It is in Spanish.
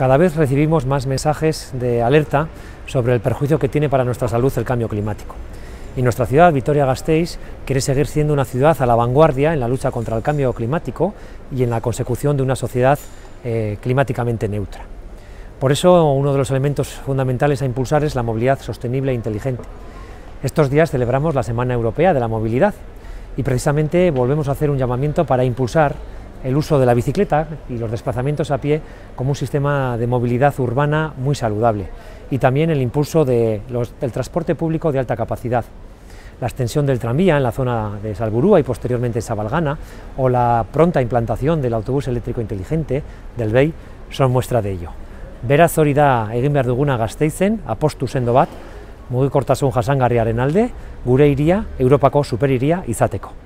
Cada vez recibimos más mensajes de alerta sobre el perjuicio que tiene para nuestra salud el cambio climático. Y nuestra ciudad, Vitoria-Gasteiz, quiere seguir siendo una ciudad a la vanguardia en la lucha contra el cambio climático y en la consecución de una sociedad eh, climáticamente neutra. Por eso, uno de los elementos fundamentales a impulsar es la movilidad sostenible e inteligente. Estos días celebramos la Semana Europea de la Movilidad y precisamente volvemos a hacer un llamamiento para impulsar el uso de la bicicleta y los desplazamientos a pie como un sistema de movilidad urbana muy saludable y también el impulso de del transporte público de alta capacidad. La extensión del tranvía en la zona de Salburúa y posteriormente Sabalgana o la pronta implantación del autobús eléctrico inteligente del BEI son muestra de ello. Beraz hori da egin behar duguna gazteizen, apostu sendo bat, mugikortasun jasangarriaren alde, gure iria, Europako superiria izateko.